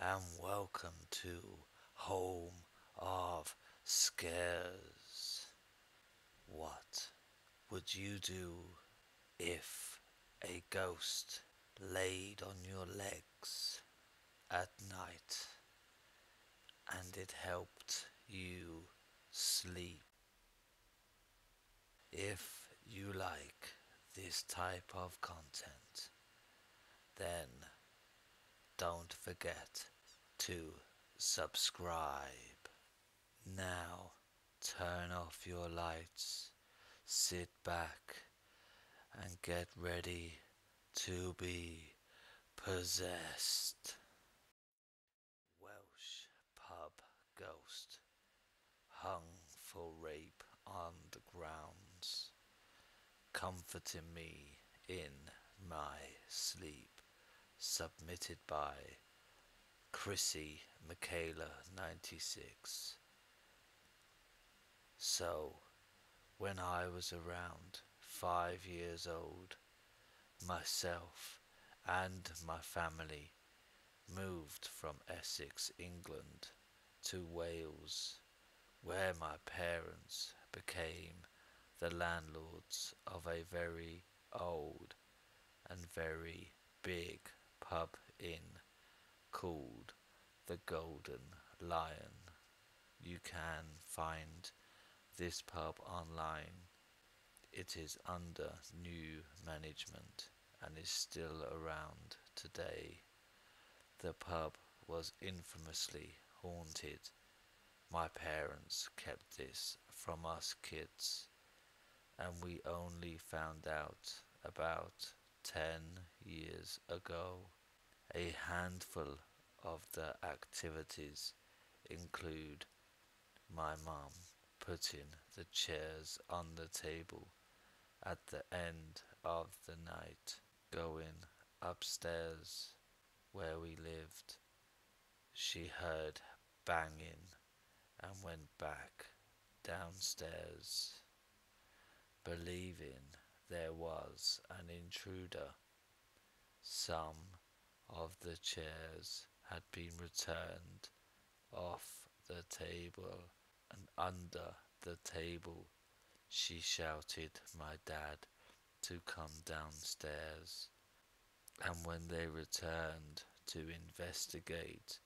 and welcome to Home of Scares. What would you do if a ghost laid on your legs at night and it helped you sleep? If you like this type of content, then don't forget to subscribe. Now turn off your lights, sit back, and get ready to be possessed. Welsh pub ghost hung for rape on the grounds, comforting me in my sleep submitted by Chrissy Michaela 96. So, when I was around five years old, myself and my family moved from Essex, England to Wales, where my parents became the landlords of a very old and very big pub inn called the Golden Lion. You can find this pub online. It is under new management and is still around today. The pub was infamously haunted. My parents kept this from us kids, and we only found out about ten years ago. A handful of the activities include my mum putting the chairs on the table at the end of the night, going upstairs where we lived. She heard banging and went back downstairs, believing there was an intruder. Some of the chairs had been returned off the table, and under the table she shouted my dad to come downstairs. And when they returned to investigate,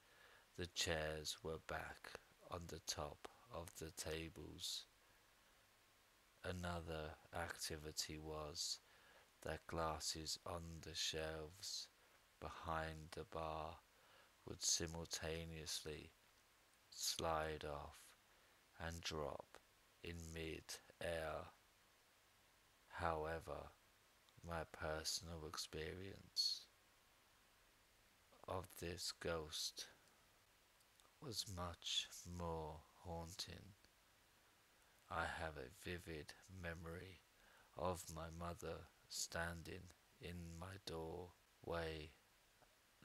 the chairs were back on the top of the tables. Another activity was that glasses on the shelves behind the bar would simultaneously slide off and drop in mid-air. However, my personal experience of this ghost was much more haunting. I have a vivid memory of my mother standing in my doorway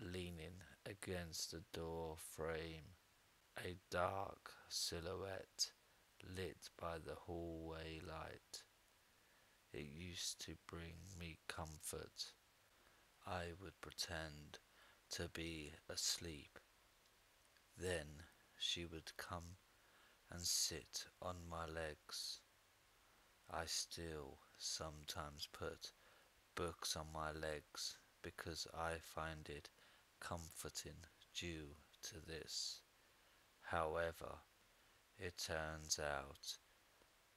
leaning against the door frame, a dark silhouette lit by the hallway light. It used to bring me comfort. I would pretend to be asleep. Then she would come and sit on my legs. I still sometimes put books on my legs because I find it comforting due to this. However, it turns out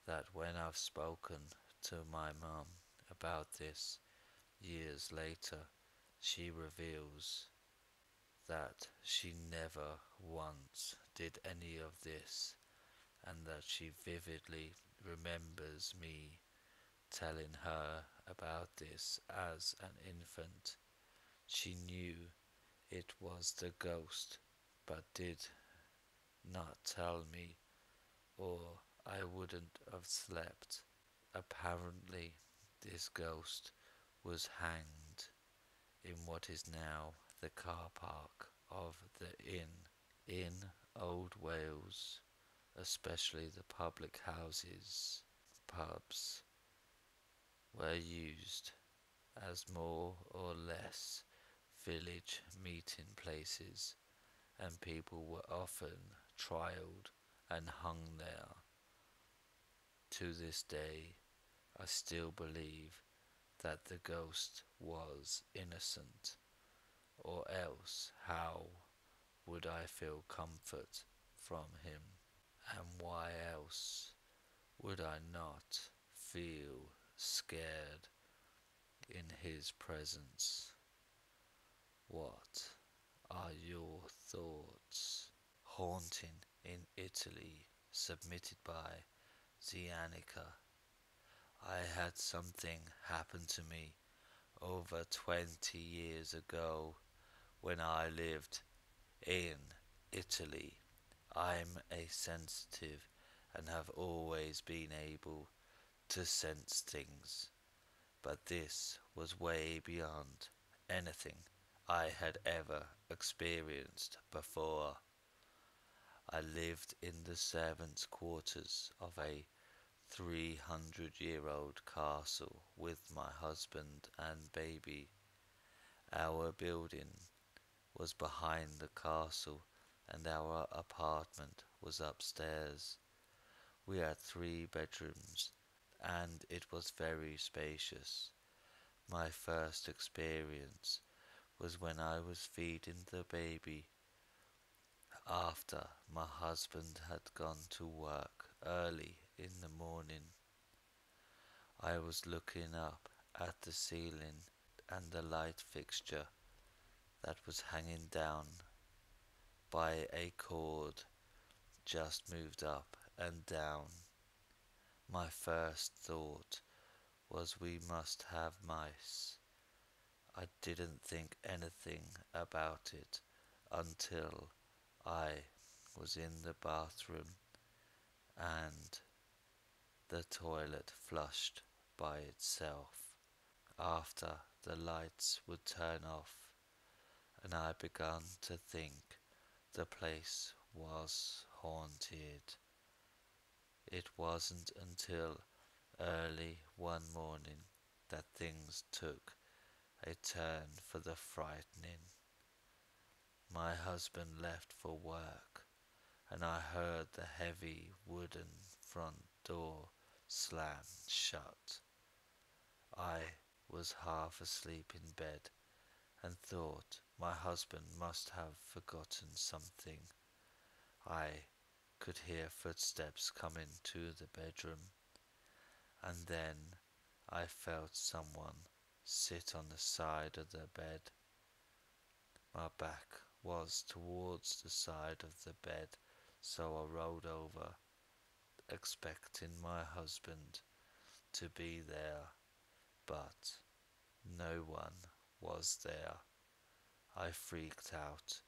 that when I've spoken to my mum about this years later, she reveals that she never once did any of this and that she vividly remembers me telling her about this as an infant. She knew it was the ghost, but did not tell me, or I wouldn't have slept. Apparently, this ghost was hanged in what is now the car park of the inn in Old Wales, especially the public houses, pubs, were used as more or less village meeting places and people were often trialed and hung there. To this day, I still believe that the ghost was innocent, or else how would I feel comfort from him, and why else would I not feel scared in his presence? What are your thoughts? Haunting in Italy, submitted by Zianica. I had something happen to me over 20 years ago when I lived in Italy. I'm a sensitive and have always been able to sense things, but this was way beyond anything I had ever experienced before. I lived in the servants' quarters of a 300 year old castle with my husband and baby. Our building was behind the castle and our apartment was upstairs. We had three bedrooms and it was very spacious. My first experience was when I was feeding the baby after my husband had gone to work early in the morning. I was looking up at the ceiling and the light fixture that was hanging down by a cord just moved up and down. My first thought was we must have mice. I didn't think anything about it until I was in the bathroom and the toilet flushed by itself after the lights would turn off, and I began to think the place was haunted. It wasn't until early one morning that things took a turn for the frightening. My husband left for work, and I heard the heavy wooden front door slam shut. I was half asleep in bed and thought my husband must have forgotten something. I could hear footsteps come into the bedroom, and then I felt someone sit on the side of the bed. My back was towards the side of the bed, so I rolled over, expecting my husband to be there, but no one was there. I freaked out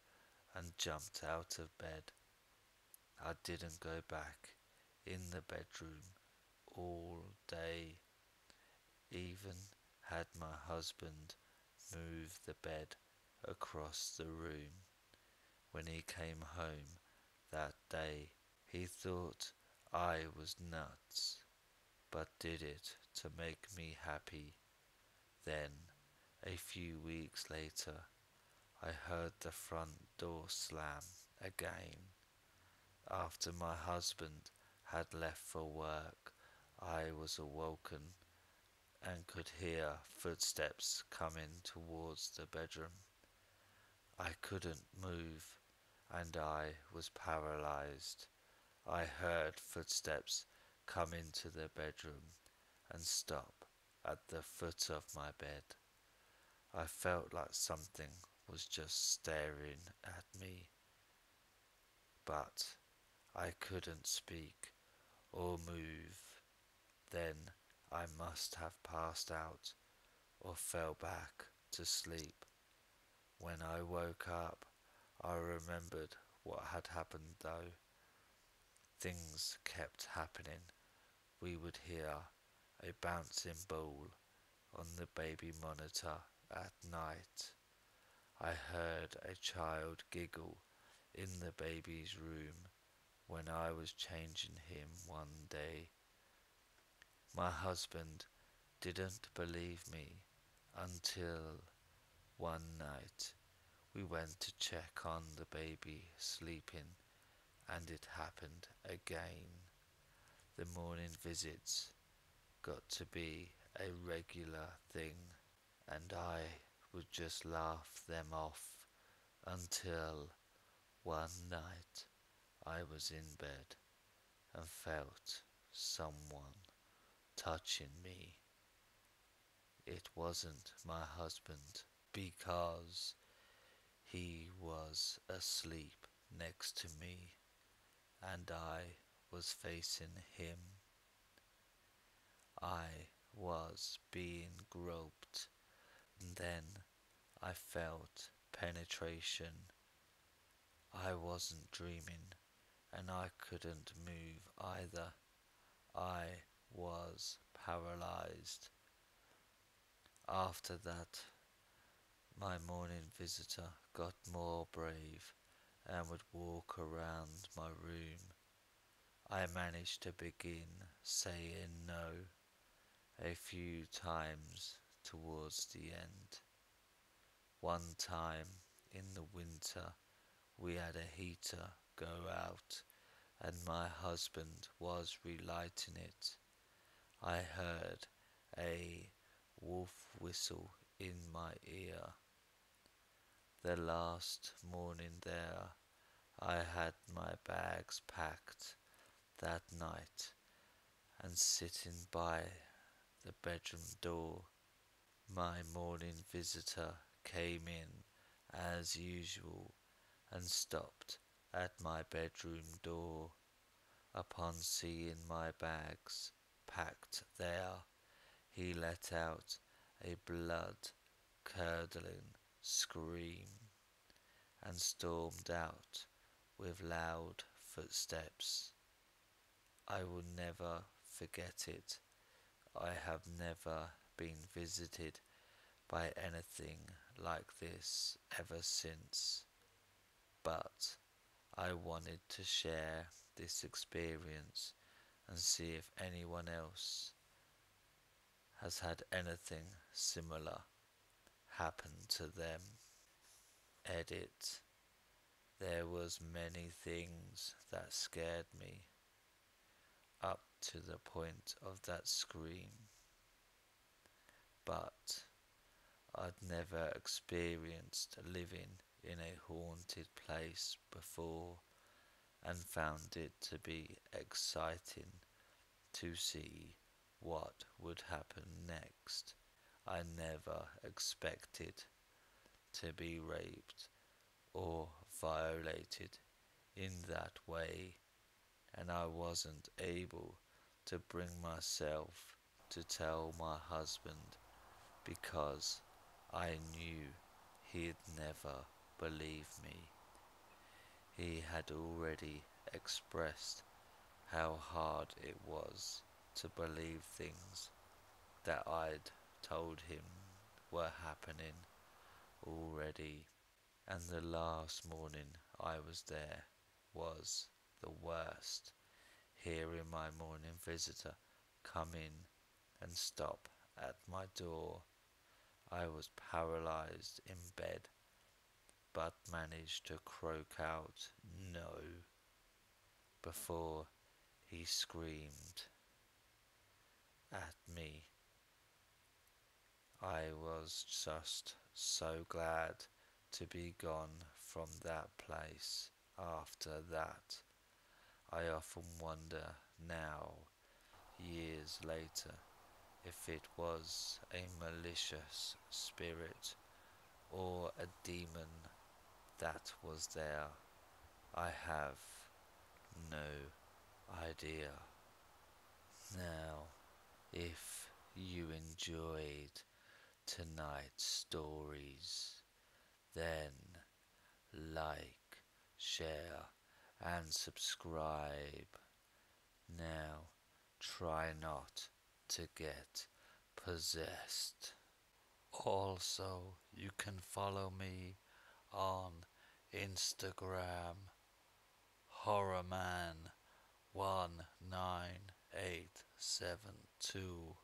and jumped out of bed. I didn't go back in the bedroom all day, even had my husband move the bed across the room. When he came home that day, he thought I was nuts, but did it to make me happy. Then, a few weeks later, I heard the front door slam again. After my husband had left for work, I was awoken and could hear footsteps coming towards the bedroom. I couldn't move and I was paralyzed. I heard footsteps come into the bedroom and stop at the foot of my bed. I felt like something was just staring at me, but I couldn't speak or move. Then I must have passed out or fell back to sleep. When I woke up, I remembered what had happened though. Things kept happening. We would hear a bouncing ball on the baby monitor at night. I heard a child giggle in the baby's room when I was changing him one day. My husband didn't believe me until one night We went to check on the baby sleeping, and it happened again. The morning visits got to be a regular thing, and I would just laugh them off until one night I was in bed and felt someone touching me. It wasn't my husband because he was asleep next to me and I was facing him. I was being groped, and then I felt penetration. I wasn't dreaming, and I couldn't move either. I was paralyzed. After that, my morning visitor got more brave and would walk around my room. I managed to begin saying no a few times towards the end. One time in the winter, we had a heater go out, and my husband was relighting it. I heard a wolf whistle in my ear. The last morning there, I had my bags packed that night and sitting by the bedroom door. My morning visitor came in as usual and stopped at my bedroom door. Upon seeing my bags packed there, he let out a blood curdling scream and stormed out with loud footsteps. I will never forget it. I have never been visited by anything like this ever since, but I wanted to share this experience and see if anyone else has had anything similar happen to them. Edit. There was many things that scared me up to the point of that scream. But I'd never experienced living in a haunted place before and found it to be exciting to see what would happen next. I never expected to be raped or violated in that way and I wasn't able to bring myself to tell my husband because I knew he'd never believe me. He had already expressed how hard it was to believe things that I'd told him were happening already, and the last morning I was there was the worst, hearing my morning visitor come in and stop at my door. I was paralyzed in bed, but managed to croak out no before he screamed at me. I was just so glad to be gone from that place after that. I often wonder now, years later, if it was a malicious spirit or a demon that was there. I have no idea. Now, if you enjoyed tonight's stories, then like, share, and subscribe. Now, try not to get possessed. Also, you can follow me on Instagram, horrorman one nine eight seven two.